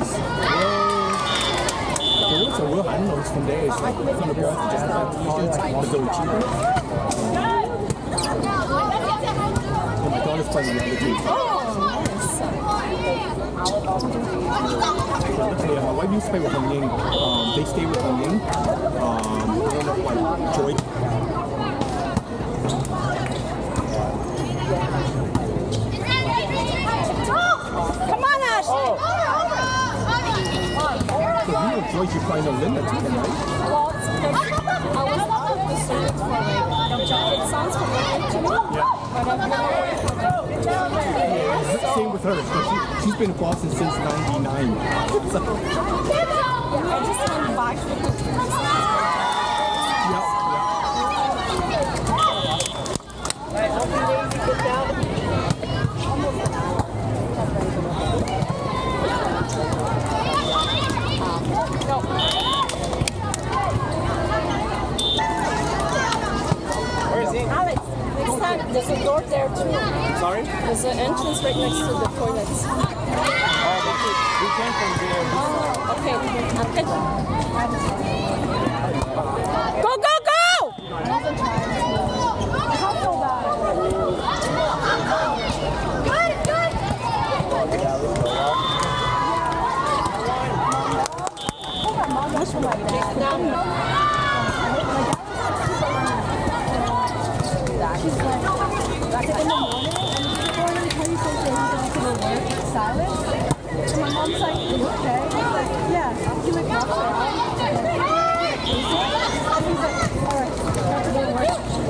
days. Well, the what's a real, I don't know, it's from. Like, from the Boston Jazz, like, go cheaper. And my daughter's playing the other. Yeah, my wife used to play with Hong Ying. Um, they stay with Hong Ying. Um, they end up like Joy. Come on, Ashley. So you and Joyce, you probably know Linda too, then, right? Well, it's I was not the student for like, it sounds familiar to me, but I've been away for like 20 years, so Same with her. So she, she's been in Boston since 99. So, yeah, I just went back to the yeah, yeah. Alex, next time, there's a door there too. Sorry? There's an entrance right next to the toilets. Oh, we came from there. Oh, okay. Okay. Go, go, go! And my mom's like, you okay? I was like, yeah. He like walks around. And he's like, all right, have to go to work. Now they want to meet him, and I'm like, I just not until like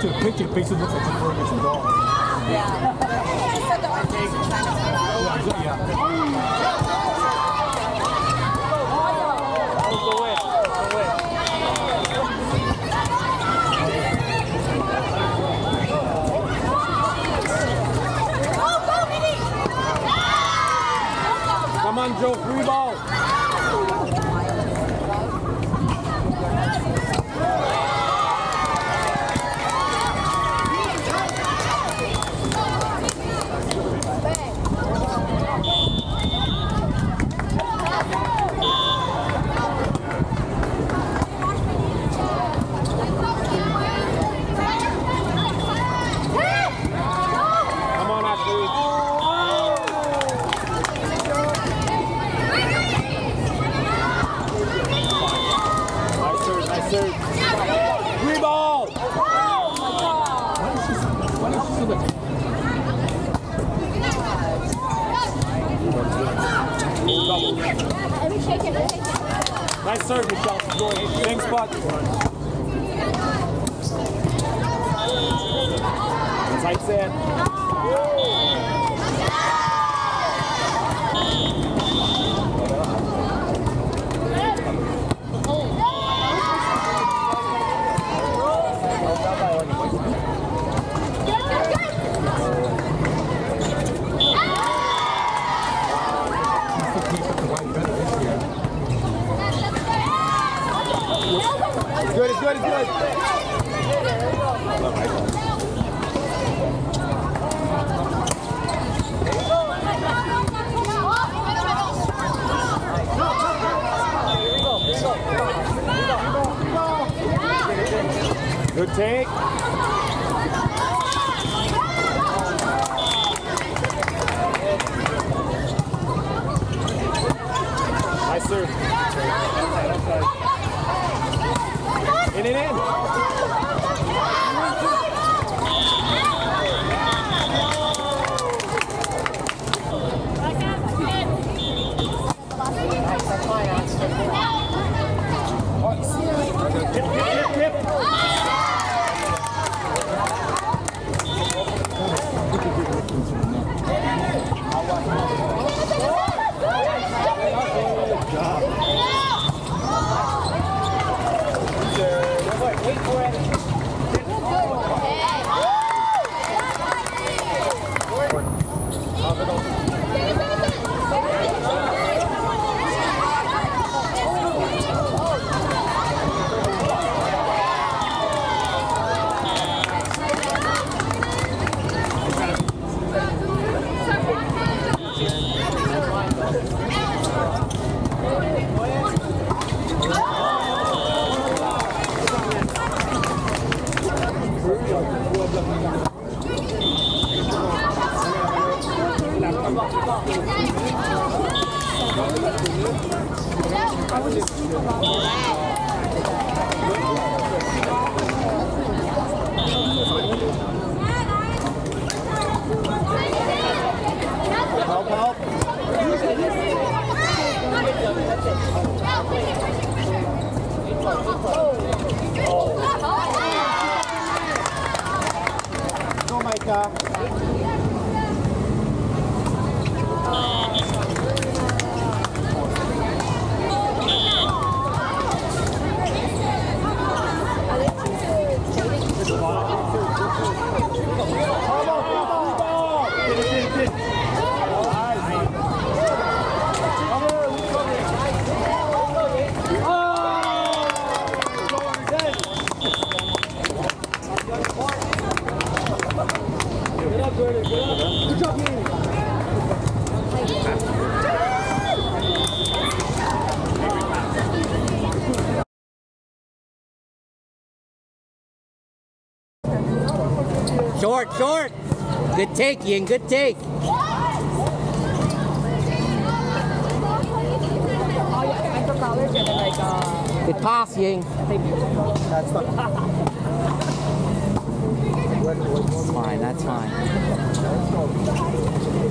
to the picture, it basically looks like a Ferguson dog. Yeah. Come on, Joe, free ball. Nice serve, Michelle. Same spot. Tight set. It's good, it's good, it's good. Good take. Nice serve. In and in. Tip, tip, tip, tip. Wait for it. Help, help. Go, Micah. Short, short. Good take, Yin. Good take. Good pass, Ying. That's fine. That's fine.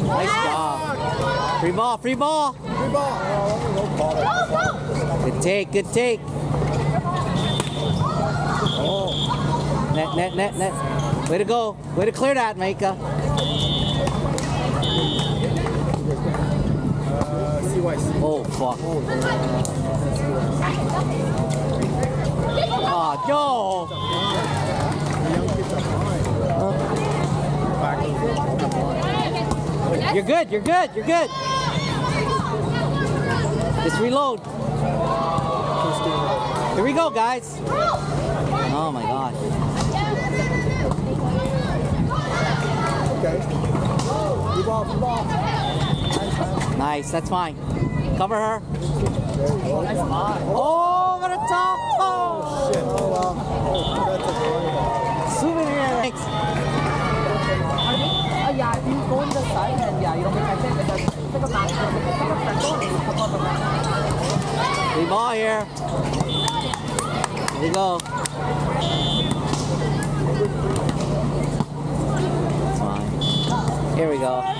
Nice job. Free ball. Free ball. Free ball. Good take. Good take. Net, net, net, net. Way to go. Way to clear that, Micah. Uh. Oh, fuck. Oh. Back You're good. You're good. You're good. Just reload. Here we go, guys. Oh my God. Okay. Nice. That's fine. Cover her. Oh, over the top. Oh. Shit. Oh, wow. Oh. Souvenir. Thanks. yeah, if you go in the sun and yeah, you don't because it's like a. It's like a here. Here we go. It's fine. Here we go.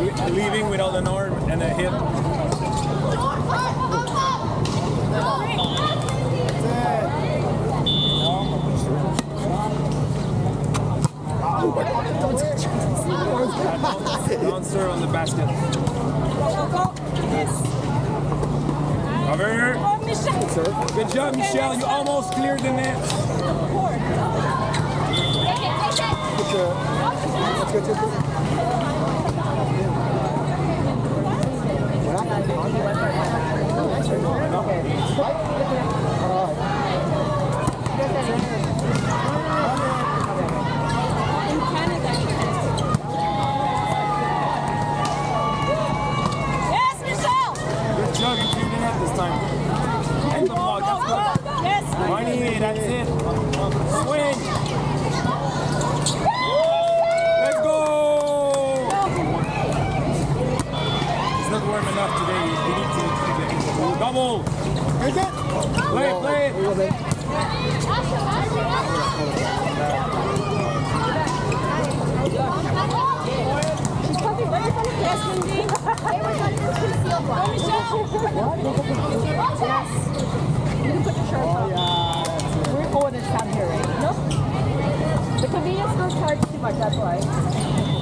Leaving without an arm and a hip. Bouncer on the basket. Cover. Oh, Good job, Michelle. You almost cleared the net. In Canada, he has. Yes, Michelle. Good job. You cleared the net this time. And the block. That's good. Yes. Money, that's it. Swing. Let's go. It's not warm enough today. We need to keep Double. Is it? Play, play it. She's probably ready for the. Oh, shirt on. We're oh, and it's down here, right? Nope. The convenience store charges too much, that's why.